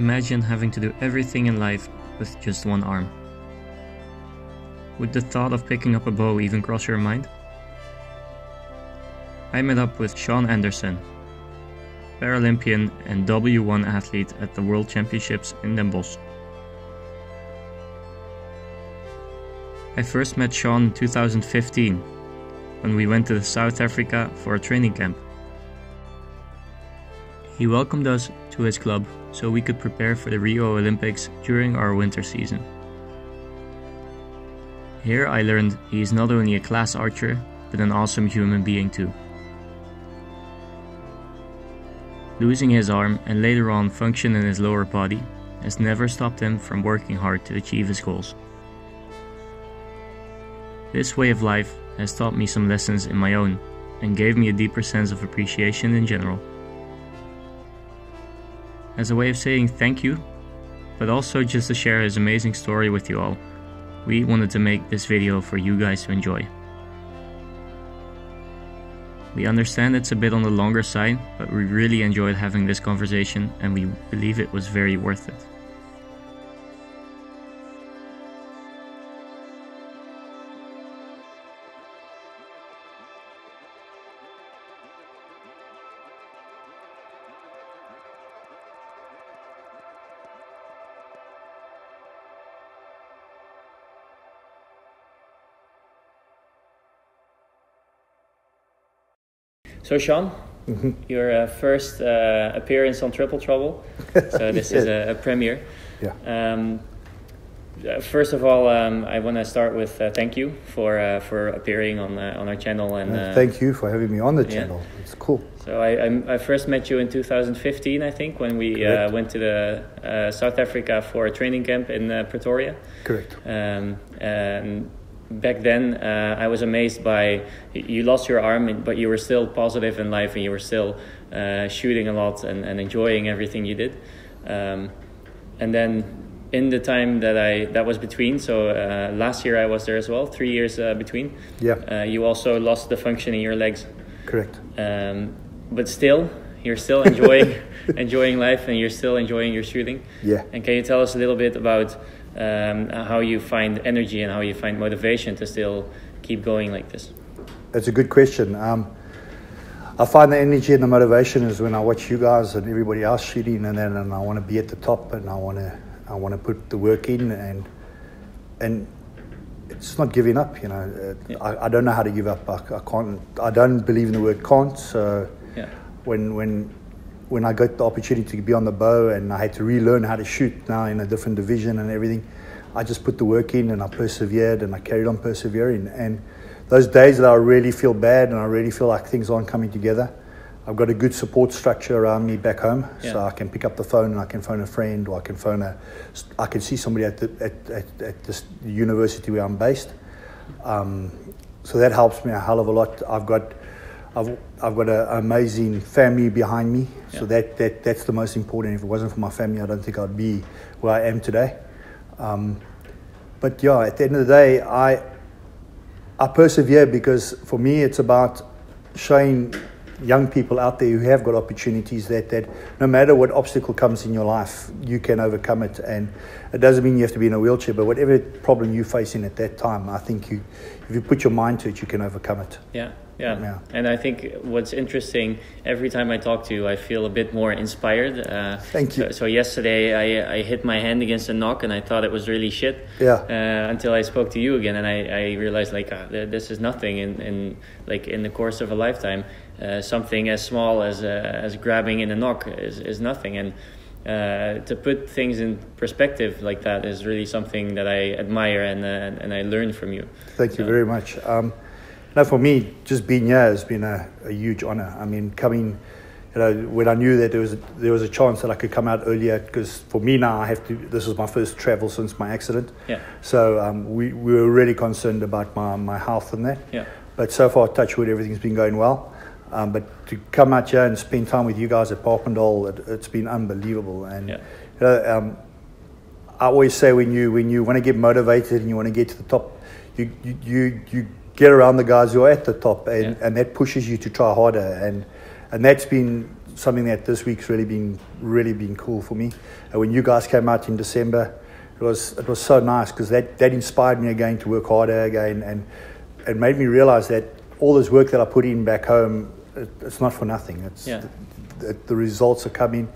Imagine having to do everything in life with just one arm. Would the thought of picking up a bow even cross your mind? I met up with Shaun Anderson, Paralympian and W1 athlete at the World Championships in Den. I first met Shaun in 2015 when we went to South Africa for a training camp. He welcomed us to his club so we could prepare for the Rio Olympics during our winter season. Here I learned he is not only a class archer, but an awesome human being too. Losing his arm and later on function in his lower body has never stopped him from working hard to achieve his goals. This way of life has taught me some lessons in my own and gave me a deeper sense of appreciation in general. As a way of saying thank you, but also just to share his amazing story with you all, we wanted to make this video for you guys to enjoy. We understand it's a bit on the longer side, but we really enjoyed having this conversation and we believe it was very worth it. So, Shaun, Mm-hmm. your uh, first uh, appearance on Triple Trouble. So this is a, a premiere. Yeah. Um, uh, first of all, um, I want to start with uh, thank you for uh, for appearing on uh, on our channel and. Thank you for having me on the yeah. channel. It's cool. So I, I I first met you in 2015, I think, when we uh, went to the uh, South Africa for a training camp in uh, Pretoria. Correct. Um, and back then, uh, I was amazed by you lost your arm, but you were still positive in life, and you were still uh, shooting a lot and, and enjoying everything you did. Um, and then, in the time that I that was between, so uh, last year I was there as well, three years uh, between. Yeah. Uh, you also lost the function in your legs, Correct. um, but still, you're still enjoying enjoying life, and you're still enjoying your shooting. Yeah. And can you tell us a little bit about um, how you find energy and how you find motivation to still keep going like this? That's a good question. Um, I find the energy and the motivation is when I watch you guys and everybody else shooting, and then and I want to be at the top, and I want to I want to put the work in, and and it's not giving up. You know, Yeah. I, I don't know how to give up. I, I can't. I don't believe in the word can't. So Yeah. when when when I got the opportunity to be on the bow and I had to relearn how to shoot now in a different division and everything, I just put the work in and I persevered and I carried on persevering. And those days that I really feel bad and I really feel like things aren't coming together, I've got a good support structure around me back home, so I can pick up the phone and I can phone a friend or I can phone a, I can see somebody at the at, at, at this university where I'm based. Um, so that helps me a hell of a lot. I've got I've, I've got an amazing family behind me, so that, that that's the most important. If it wasn't for my family, I don't think I'd be where I am today. Um, but yeah, at the end of the day, I I persevere because for me it's about showing young people out there who have got opportunities that, that no matter what obstacle comes in your life, you can overcome it. And it doesn't mean you have to be in a wheelchair, but whatever problem you're facing at that time, I think you, if you put your mind to it, you can overcome it. Yeah, yeah. Yeah. And I think what's interesting, every time I talk to you, I feel a bit more inspired. Uh, Thank you. So, so yesterday I, I hit my hand against a knock and I thought it was really shit. Yeah. Uh, until I spoke to you again and I, I realized like uh, this is nothing in, in like in the course of a lifetime. Uh, something as small as uh, as grabbing in a knock is, is nothing and uh, to put things in perspective like that is really something that I admire and uh, and I learn from you. Thank you So- very much. Um, no, for me, just being here has been a, a huge honor. I mean, coming, you know, when I knew that there was a, there was a chance that I could come out earlier, because for me now, I have to. This is my first travel since my accident. Yeah. So um, we, we were really concerned about my, my health and that. Yeah. But so far, touch wood, everything's been going well. Um, but to come out here and spend time with you guys at Papendal, it, it's been unbelievable. And Yeah. you know, um, I always say when you when you want to get motivated and you want to get to the top, you you you, you get around the guys who are at the top, and, Yeah. and that pushes you to try harder. And and that's been something that this week's really been really been cool for me. And when you guys came out in December, it was it was so nice because that, that inspired me again to work harder again and it made me realize that all this work that I put in back home, it, it's not for nothing. It's Yeah. the, the results are coming.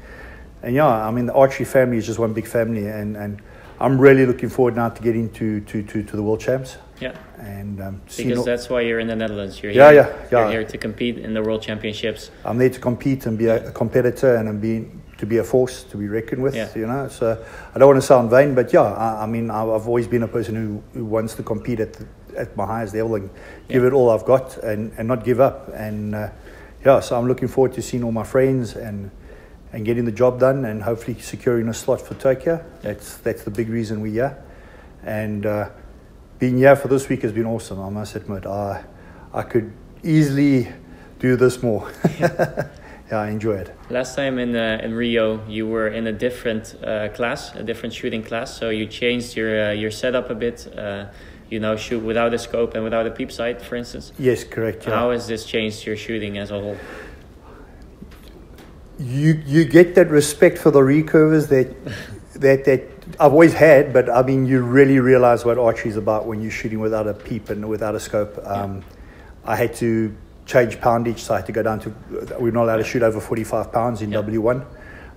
And yeah, I mean, the archery family is just one big family, and, and I'm really looking forward now to getting to, to, to, to the world champs. Yeah. And um, Because all- that's why you're in the Netherlands. You're Yeah, here, yeah, yeah. You're here to compete in the World Championships. I'm there to compete and be a, a competitor and I'm being, to be a force to be reckoned with, Yeah. you know. So I don't want to sound vain, but yeah, I, I mean, I've I've always been a person who, who wants to compete at, the, at my highest level and give Yeah. it all I've got and, and not give up. And uh, yeah, so I'm looking forward to seeing all my friends and and getting the job done and hopefully securing a slot for Tokyo. That's that's the big reason we're here. And uh, being here for this week has been awesome. I must admit, I I could easily do this more. yeah, I enjoy it. Last time in uh, in Rio, you were in a different uh, class, a different shooting class. So you changed your uh, your setup a bit. Uh, you now shoot without a scope and without a peep sight, for instance. Yes, correct. Yeah. How has this changed your shooting as a whole? You you get that respect for the recurvers that that that I've always had, but I mean you really realize what archery is about when you're shooting without a peep and without a scope. Um, I had to change poundage, so I had to go down to we're not allowed to shoot over 45 pounds in Yeah. W1.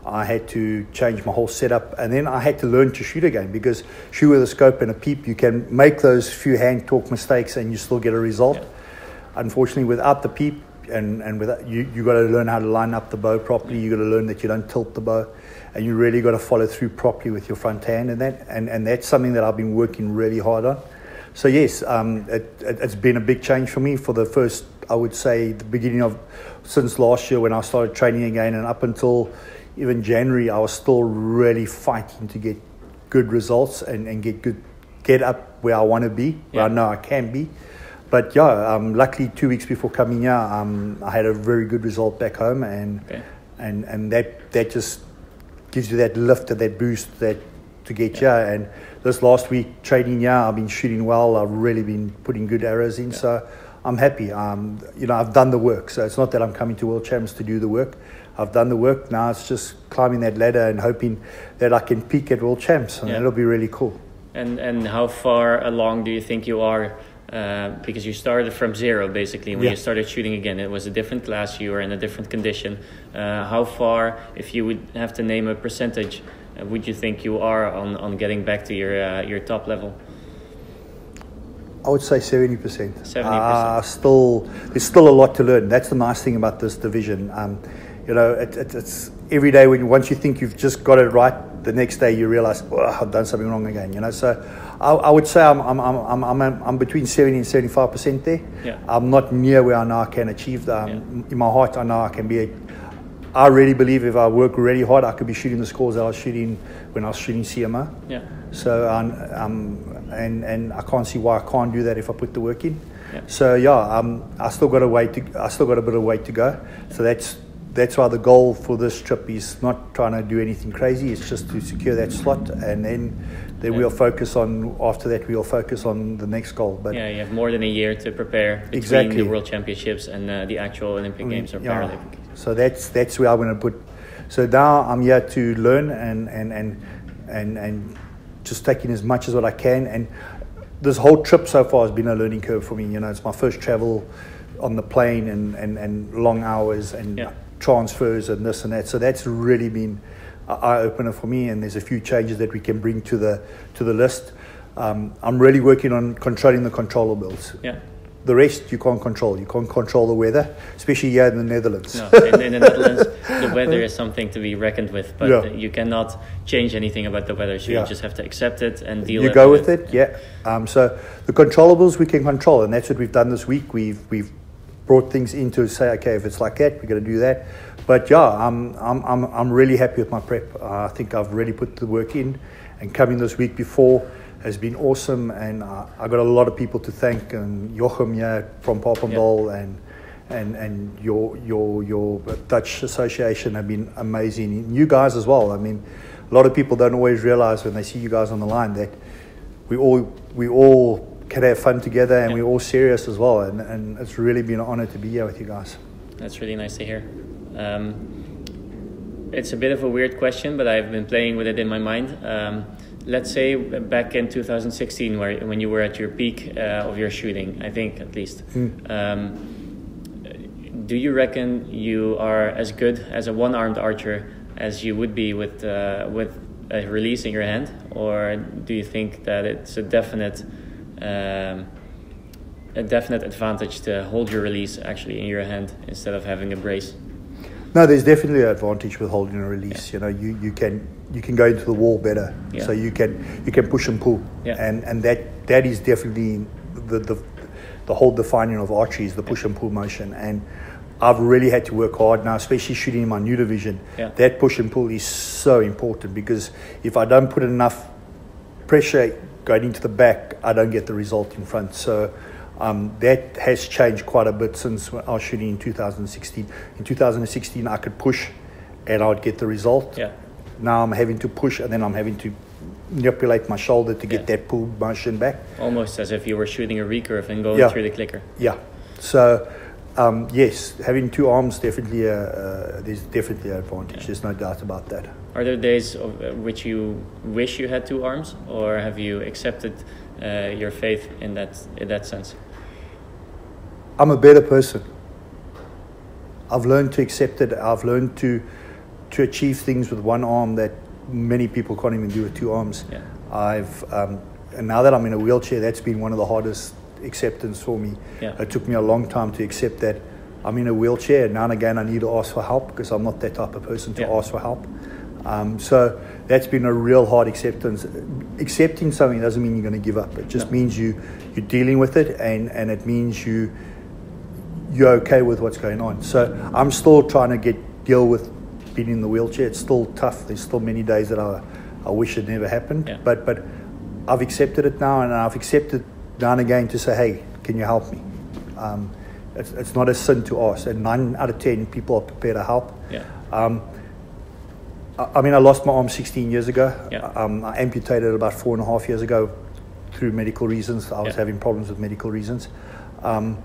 I had to change my whole setup, and then I had to learn to shoot again because shoot with a scope and a peep, you can make those few hand torque mistakes and you still get a result Yeah. unfortunately without the peep and, and without you you got to learn how to line up the bow properly. You got to learn that you don't tilt the bow. And you really got to follow through properly with your front hand. And that and, and that's something that I've been working really hard on. So yes um, it, it, it's been a big change for me for the first I would say the beginning of since last year when I started training again. And up until even January I was still really fighting to get good results and, and get good get up where I want to be. Where I know I can be but yeah, um, luckily two weeks before coming here, um, I had a very good result back home, and Okay. and and that that just gives you that lift and that boost that to get here. And this last week training here, I've been shooting well. I've really been putting good arrows in, so I'm happy. Um, you know, I've done the work, so it's not that I'm coming to World Champs to do the work. I've done the work. Now it's just climbing that ladder and hoping that I can peak at World Champs, and Yeah. it'll be really cool. And and how far along do you think you are? Uh, because you started from zero basically when Yeah. you started shooting again. It was a different class. You were in a different condition. Uh, how far, if you would have to name a percentage, uh, would you think you are on, on getting back to your uh, your top level? I would say seventy percent. 70%. Uh, still, there's still a lot to learn. That's the nice thing about this division. Um, you know, it, it, it's every day when once you think you've just got it right, the next day you realize, oh, I've done something wrong again. You know, so I, I would say I'm I'm, I'm, I'm, I'm I'm between seventy and seventy five percent there. Yeah. I'm not near where I know I can achieve. Um, Yeah. In my heart, I know I can be. A, I really believe if I work really hard, I could be shooting the scores that I was shooting when I was shooting CMO. Yeah. So um, um, and and I can't see why I can't do that if I put the work in. Yeah. So yeah, um, I still got a way to I still got a bit of way to go. So that's that's why the goal for this trip is not trying to do anything crazy. It's just to secure that slot, and then then Yeah. we'll focus on after that we'll focus on the next goal. But Yeah, you have more than a year to prepare between Exactly. the World Championships and uh, the actual Olympic Games or yeah. Paralympic. So that's that's where I'm going to put. So now I'm here to learn and and and and and just taking as much as what I can. And this whole trip so far has been a learning curve for me. You know, it's my first travel on the plane and and and long hours and Yeah. Transfers and this and that. So that's really been an eye opener for me. And there's a few changes that we can bring to the to the list. Um, I'm really working on controlling the controllables. Yeah. The rest you can't control. You can't control the weather, especially here in the Netherlands. No, in, in the Netherlands, the weather is something to be reckoned with, but Yeah. you cannot change anything about the weather. So Yeah. you just have to accept it and deal. With it. You go with it, yeah. Um, so the controllables we can control, and that's what we've done this week. We've we've brought things in to say, okay, if it's like that, we're going to do that. But yeah, I'm I'm I'm I'm really happy with my prep. Uh, I think I've really put the work in, and coming this week before has been awesome. And uh, I got a lot of people to thank, and Jochem yeah, from Papendal and. And, and your your your Dutch association have been amazing. And You guys as well. I mean, a lot of people don't always realize when they see you guys on the line that we all we all can have fun together and Yeah. we're all serious as well and, and it's really been an honor to be here with you guys That's really nice to hear. Um, it's a bit of a weird question, but I've been playing with it in my mind. Um, let's say back in 2016, where when you were at your peak uh, of your shooting, I think at least. Mm. Um, do you reckon you are as good as a one-armed archer as you would be with uh, with a release in your hand, or do you think that it's a definite um, a definite advantage to hold your release actually in your hand instead of having a brace? No, there's definitely an advantage with holding a release. Yeah. You know, you, you can you can go into the wall better, yeah. so you can you can push and pull, yeah. and and that that is definitely the the the whole defining of archery is the push and pull motion and. I've really had to work hard now, especially shooting in my new division. Yeah. That push and pull is so important because if I don't put enough pressure going into the back, I don't get the result in front. So um, that has changed quite a bit since I was shooting in 2016. In 2016, I could push and I would get the result. Yeah. Now I'm having to push and then I'm having to manipulate my shoulder to get yeah. that pull motion back. Almost as if you were shooting a recurve and going yeah. through the clicker. Yeah. So, um, yes, having two arms definitely a, uh, there's definitely an advantage. Yeah. There's no doubt about that. Are there days of uh, which you wish you had two arms, or have you accepted uh, your faith in that in that sense? I'm a better person. I've learned to accept it. I've learned to to achieve things with one arm that many people can't even do with two arms. Yeah. I've um, and now that I'm in a wheelchair, that's been one of the hardest acceptance for me. Yeah. It took me a long time to accept that I'm in a wheelchair. Now and again, I need to ask for help because I'm not that type of person to yeah. ask for help. Um, so that's been a real hard acceptance. Accepting something doesn't mean you're going to give up. It just no. means you you're dealing with it, and and it means you you're okay with what's going on. So I'm still trying to get deal with being in the wheelchair. It's still tough. There's still many days that I I wish it never happened. Yeah. But but I've accepted it now, and I've accepted now and again to say, hey, can you help me? Um, it's, it's not a sin to ask, and nine out of ten people are prepared to help. Yeah. Um, I mean, I lost my arm 16 years ago. Yeah. Um, I amputated about four and a half years ago through medical reasons. I was yeah. having problems with medical reasons. Um,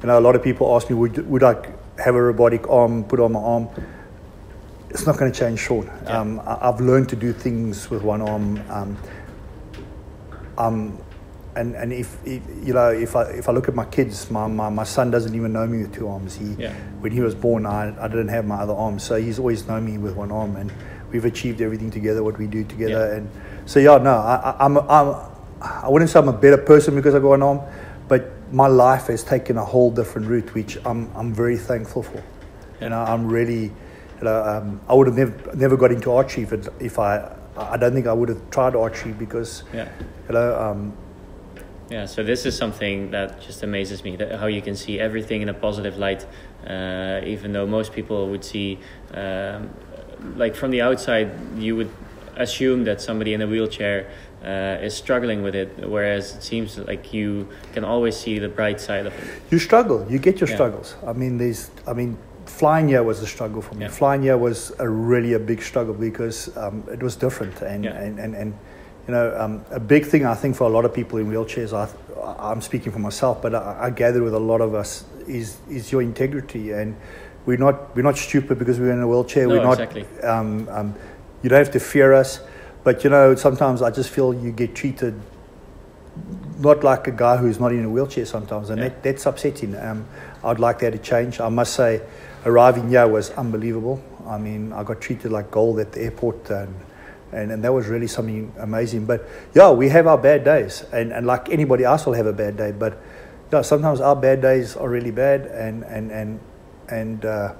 you know, a lot of people ask me, would, would I have a robotic arm put on my arm? It's not going to change short. Yeah. Um, I, have learned to do things with one arm. Um, um, and and if, if, you know if I if I look at my kids, my, my, my son doesn't even know me with two arms. He yeah. when he was born, I, I didn't have my other arm, so he's always known me with one arm, and we've achieved everything together, what we do together, yeah. and so yeah, no, I, I'm I'm I wouldn't say I'm a better person because I got one arm, but my life has taken a whole different route, which I'm I'm very thankful for. You know, I'm really, you know, um, I would have never never got into archery if, it, if I I don't think I would have tried archery because yeah. you know. Um, yeah, so this is something that just amazes me that how you can see everything in a positive light, uh, even though most people would see, um, like from the outside, you would assume that somebody in a wheelchair uh, is struggling with it, whereas it seems like you can always see the bright side of it. You struggle, you get your yeah. struggles. I mean, there's, I mean, flying year was a struggle for me. Yeah. Flying year was a really a big struggle because um, it was different and, yeah. and, and, and you know, um, a big thing I think for a lot of people in wheelchairs, I, am speaking for myself, but I, I, gather with a lot of us is is your integrity, and we're not we're not stupid because we're in a wheelchair. No, we're not. Exactly. Um, um, you don't have to fear us, but you know, sometimes I just feel you get treated not like a guy who's not in a wheelchair sometimes, and yeah. that, that's upsetting. Um, I'd like that to change. I must say, arriving here was unbelievable. I mean, I got treated like gold at the airport, and and, and that was really something amazing. But yeah, we have our bad days, and, and like anybody else will have a bad day. But yeah, sometimes our bad days are really bad, and and and and uh,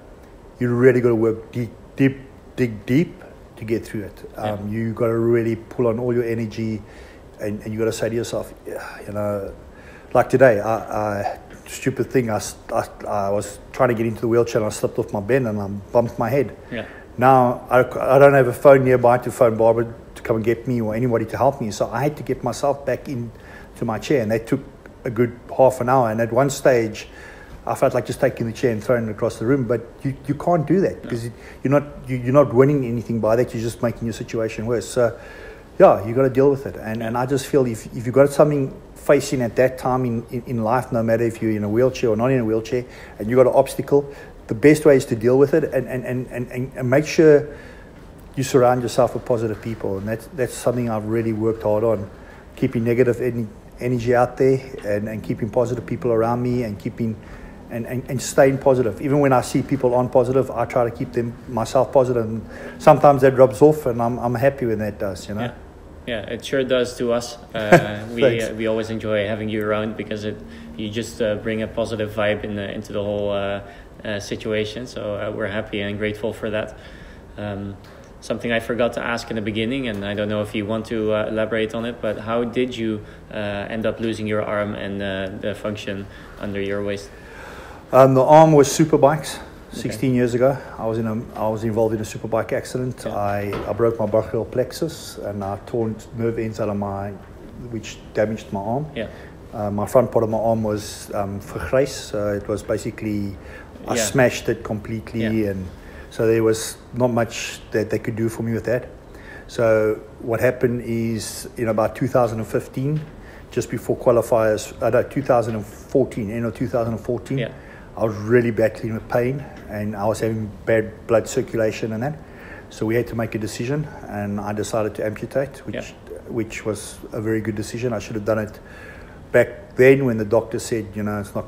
you really got to work deep, deep, dig deep to get through it. Um, yeah. You got to really pull on all your energy, and, and you got to say to yourself, yeah, you know, like today, I, I stupid thing. I, I, I was trying to get into the wheelchair and I slipped off my bed and I bumped my head. Yeah. Now, I, I don't have a phone nearby to phone Barbara to come and get me or anybody to help me. So I had to get myself back into my chair. And that took a good half an hour. And at one stage, I felt like just taking the chair and throwing it across the room. But you, you can't do that because no. you're, not, you, you're not winning anything by that. You're just making your situation worse. So, yeah, you got to deal with it. And, and I just feel if, if you've got something facing at that time in, in, in life, no matter if you're in a wheelchair or not in a wheelchair, and you've got an obstacle, the best way is to deal with it and, and, and, and, and make sure you surround yourself with positive people. And that's, that's something I've really worked hard on, keeping negative any, energy out there and, and keeping positive people around me and keeping and, and, and staying positive. Even when I see people on positive, I try to keep them myself positive. And sometimes that rubs off, and I'm, I'm happy when that does, you know. Yeah. Yeah, it sure does to us. Uh, we uh, we always enjoy having you around because it you just uh, bring a positive vibe in the, into the whole uh, situation. So uh, we're happy and grateful for that. Um, something I forgot to ask in the beginning, and I don't know if you want to elaborate on it, but how did you end up losing your arm and the function under your waist? Um, the arm was superbikes. 16 okay. years ago, I was in a, I was involved in a superbike accident. Yeah. I, I broke my brachial plexus and I torn nerve ends out of my, which damaged my arm. Yeah. Uh, my front part of my arm was um, so it was basically I yeah. smashed it completely, yeah. and so there was not much that they could do for me with that. So what happened is in about 2015, just before qualifiers, uh, 2014, end of 2014. Yeah I was really battling with pain and I was having bad blood circulation and that. So we had to make a decision, and I decided to amputate, which yeah. which was a very good decision. I should have done it back then when the doctor said, you know, it's not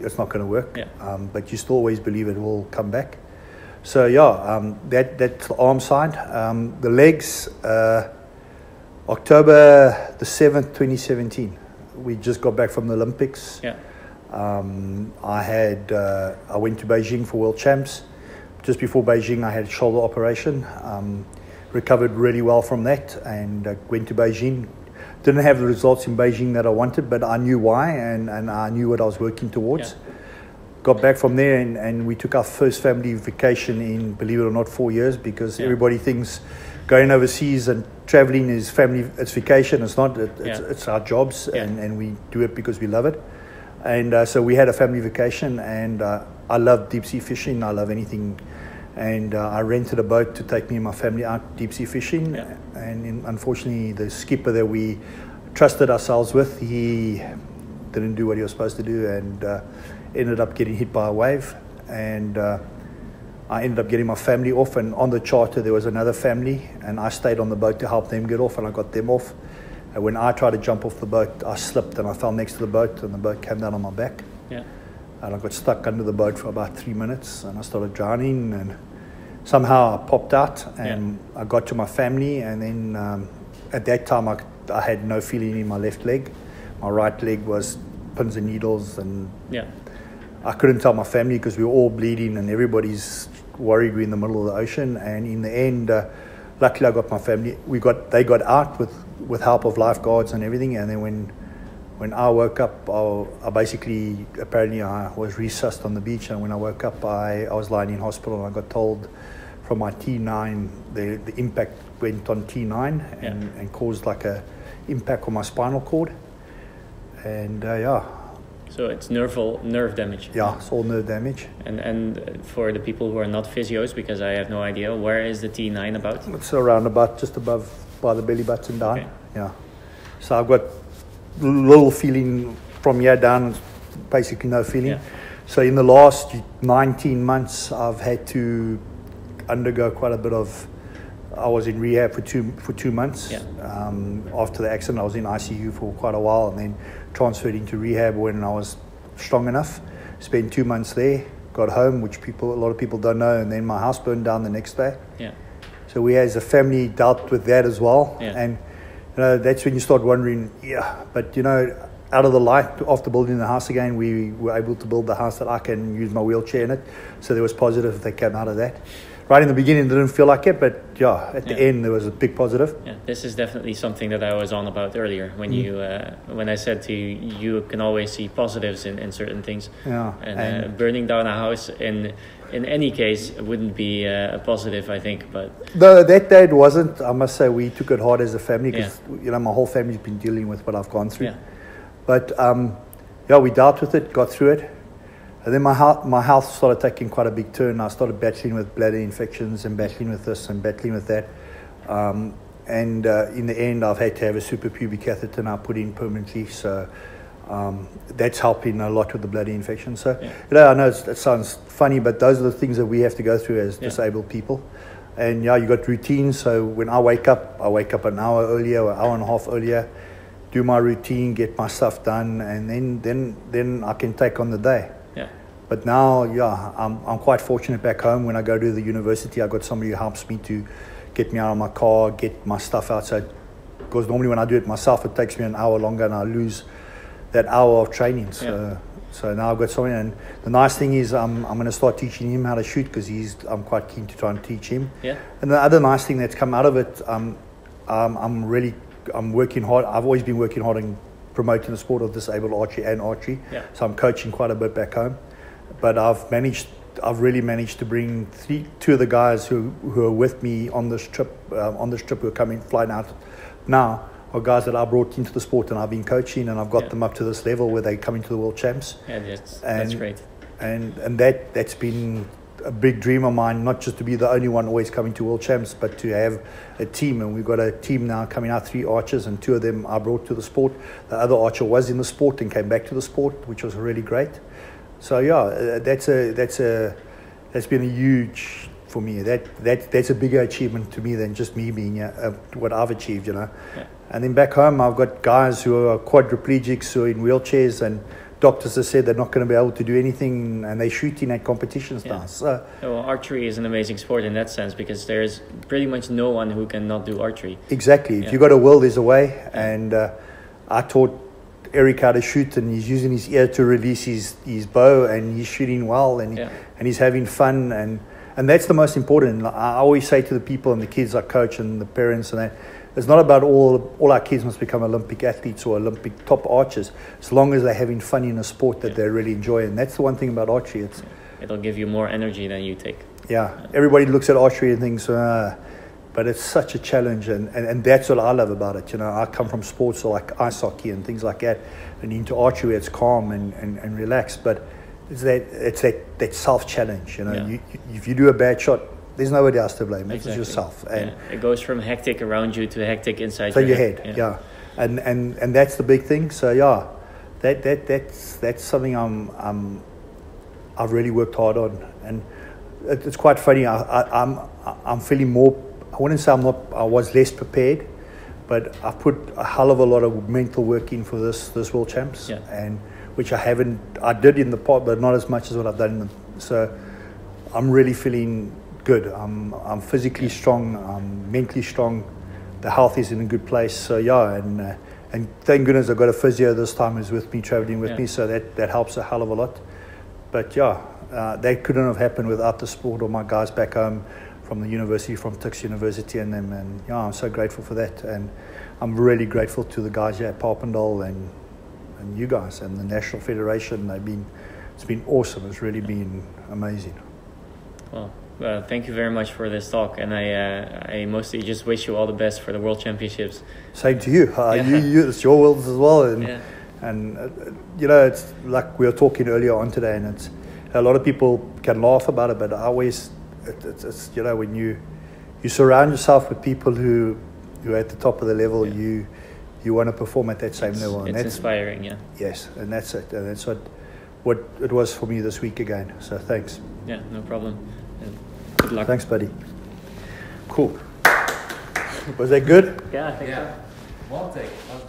it's not going to work. Yeah. Um, but you still always believe it will come back. So yeah, um, that that's the arm side. Um, the legs, uh, October the seventh, twenty seventeen. We just got back from the Olympics. Yeah. Um, I had uh, I went to Beijing for World Champs. Just before Beijing, I had a shoulder operation. Um, recovered really well from that, and uh, went to Beijing. Didn't have the results in Beijing that I wanted, but I knew why, and, and I knew what I was working towards. Yeah. Got back from there, and, and we took our first family vacation in, believe it or not, four years because yeah. everybody thinks going overseas and traveling is family, it's vacation. It's not. It, it's, yeah. it's, our jobs, and, and we do it because we love it. And uh, so we had a family vacation, and uh, I love deep sea fishing. I love anything. And uh, I rented a boat to take me and my family out deep sea fishing. Yeah. And in, unfortunately, the skipper that we trusted ourselves with, he didn't do what he was supposed to do and uh, ended up getting hit by a wave. And uh, I ended up getting my family off. And on the charter, there was another family, and I stayed on the boat to help them get off, and I got them off. And when I tried to jump off the boat, I slipped and I fell next to the boat, and the boat came down on my back. Yeah. And I got stuck under the boat for about three minutes, and I started drowning. And somehow I popped out, and yeah. I got to my family. And then um, at that time, I, I had no feeling in my left leg. My right leg was pins and needles, and yeah. I couldn't tell my family because we were all bleeding, and everybody's worried we're in the middle of the ocean. And in the end, uh, luckily, I got my family. We got they got out with with help of lifeguards and everything. And then when when I woke up, I, I basically apparently I was resuscitated on the beach. And when I woke up, I, I was lying in hospital and I got told from my T9 the the impact went on T9 and, yeah. and caused like a impact on my spinal cord. And uh, yeah. So it's nerve nerve damage. Yeah, it's all nerve damage. And and for the people who are not physios, because I have no idea, where is the T9 about? It's around about just above by the belly button down. Okay. Yeah. So I've got little feeling from here down, basically no feeling. Yeah. So in the last 19 months, I've had to undergo quite a bit of. I was in rehab for two for two months. Yeah. Um, after the accident, I was in ICU for quite a while, and then transferred into rehab when I was strong enough. Spent two months there. Got home, which people a lot of people don't know, and then my house burned down the next day. Yeah. So we as a family dealt with that as well. Yeah. And you know, that's when you start wondering, yeah, but you know, out of the light after building the house again, we were able to build the house that I can use my wheelchair in it. So there was positive that came out of that. Right in the beginning, it didn't feel like it, but yeah, at the yeah. end, there was a big positive. Yeah, this is definitely something that I was on about earlier when mm. you uh, when I said to you, you can always see positives in, in certain things. Yeah, and, and uh, burning down a house in in any case it wouldn't be uh, a positive i think but no that day it wasn't i must say we took it hard as a family because yeah. you know my whole family's been dealing with what i've gone through yeah. but um, yeah we dealt with it got through it and then my health, my health started taking quite a big turn i started battling with bladder infections and battling with this and battling with that um, and uh, in the end i've had to have a suprapubic catheter now put in permanently so Um, that's helping a lot with the bloody infection. So, Yeah. you know, I know it's, it sounds funny, but those are the things that we have to go through as Yeah. disabled people. And yeah, you got routines. So when I wake up, I wake up an hour earlier, or an hour and a half earlier, do my routine, get my stuff done, and then then then I can take on the day. But now, yeah, I'm, I'm quite fortunate back home. When I go to the university, I've got somebody who helps me to get me out of my car, get my stuff outside. Because normally when I do it myself, it takes me an hour longer and I lose that hour of training. So, Yeah. so now I've got somebody. And the nice thing is I'm, I'm going to start teaching him how to shoot because he's, I'm quite keen to try and teach him. Yeah. And the other nice thing that's come out of it, um, um, I'm really, I'm working hard. I've always been working hard in promoting the sport of disabled archery and archery. Yeah. So I'm coaching quite a bit back home, but I've managed, I've really managed to bring three, two of the guys who who are with me on this trip, um, on this trip who are coming flying out now, are guys that I brought into the sport and I've been coaching and I've got Yeah. them up to this level where they come into the world champs Yeah, that's, that's And- great. and and that that's been a big dream of mine not just to be the only one always coming to world champs but to have a team and we've got a team now coming out three archers and two of them I brought to the sport the other archer was in the sport and came back to the sport which was really great so yeah uh, that's a that's a that's been a huge for me that that that's a bigger achievement to me than just me being uh, what I've achieved you know Yeah. and then back home, I've got guys who are quadriplegics who are in wheelchairs, and doctors have said they're not going to be able to do anything, and they're shooting at competitions Yeah. now. So, Well, archery is an amazing sport in that sense because there's pretty much no one who cannot do archery. exactly, if you've got a will, there's a way. And uh, I taught Eric how to shoot, and he's using his ear to release his, his bow, and he's shooting well, and, Yeah. and he's having fun. And, and that's the most important. I always say to the people and the kids I coach and the parents and that, it's not about all all our kids must become Olympic athletes or Olympic top archers, as long as they're having fun in a sport that Yeah. they really enjoy. And that's the one thing about archery. It's It'll give you more energy than you take. yeah, everybody looks at archery and thinks, uh, but it's such a challenge, and, and, and that's what I love about it. You know, I come from sports like ice hockey and things like that, and into archery, it's calm and, and, and relaxed, but it's that it's that, that self challenge. You know, Yeah. you, if you do a bad shot, there's nobody else to blame. It's Exactly. yourself, and Yeah. It goes from hectic around you to hectic inside so your, your head, yeah. and and and that's the big thing. So yeah, that that that's that's something I'm I'm I've really worked hard on, and it's quite funny. I, I, I'm I'm feeling more. I wouldn't say I'm not. I was less prepared, but I've put a hell of a lot of mental work in for this this world champs, Yeah. and which I haven't. I did in the past, but not as much as what I've done. In the, so I'm really feeling good. I'm I'm physically strong. I'm mentally strong. The health is in a good place. So yeah, and uh, and thank goodness I got a physio this time who's with me, traveling with Yeah. me. So that that helps a hell of a lot. But yeah, uh, that couldn't have happened without the sport or my guys back home from the university, from Tuks University, and them. And yeah, I'm so grateful for that. And I'm really grateful to the guys here at Papendal and and you guys and the National Federation. They've been it's been awesome. It's really been amazing. Well, uh, thank you very much for this talk, and I uh, I mostly just wish you all the best for the World Championships. Same to you. Uh, Yeah. you, you. It's your world as well. And Yeah. and uh, you know, it's like we were talking earlier on today, and it's a lot of people can laugh about it, but I always, it, it's, it's you know, when you you surround yourself with people who who are at the top of the level, Yeah. you you want to perform at that same It's, level, and it's that's inspiring, yeah. yes, and that's it, and that's what what it was for me this week again. So thanks, Yeah, no problem. And good luck. thanks, buddy. Cool. Was that good? Yeah, I think so. Yeah. One take. That was